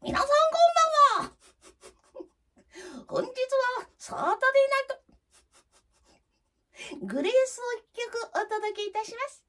皆さんこんばんは。本日はサータデーナイト。グレースを一曲お届けいたします。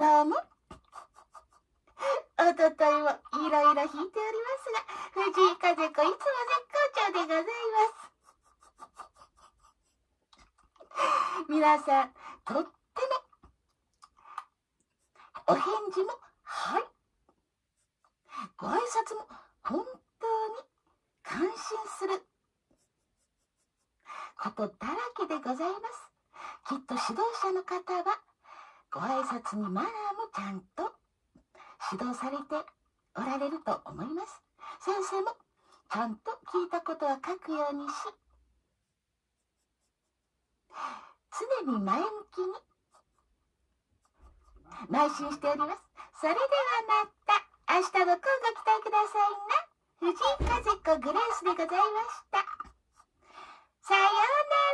ト。昨日も、おとといもいろいろ弾いておりますが、藤井風子いつも絶好調でございます。皆さん、とっても、お返事も、はい。ご挨拶も、本当に感心することだらけでございます。きっと指導者の方は、ご挨拶にマナーもちゃんと指導されておられると思います。先生もちゃんと聞いたことは書くようにし、常に前向きに邁進しております。それではまた明日も乞うご期待くださいな。藤井風子グレースでございました。さよう